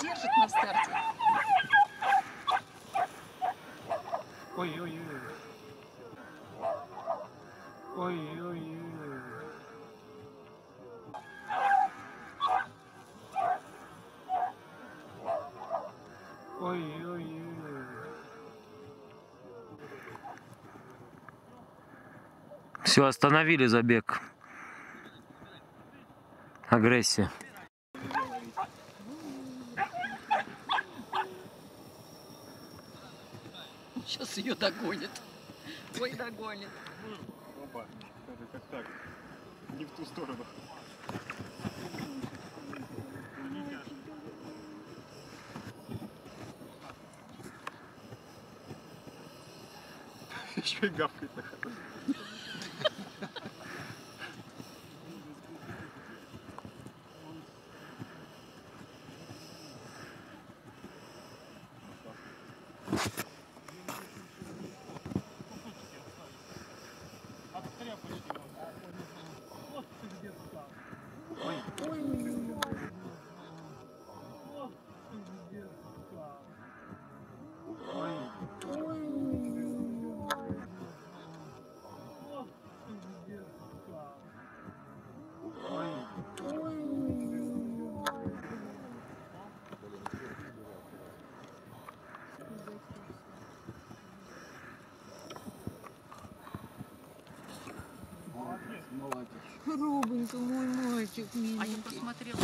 Держит на старте. Ой-ой-ой. Ой-ой-ой. Ой-ой-ой. Все, остановили забег. Агрессия. Сейчас ее догонит. Ой, догонит. Опа. Это как так? Не в ту сторону. Еще и гавкает на ходу. Робенька, мой мальчик А я миленький. посмотрела,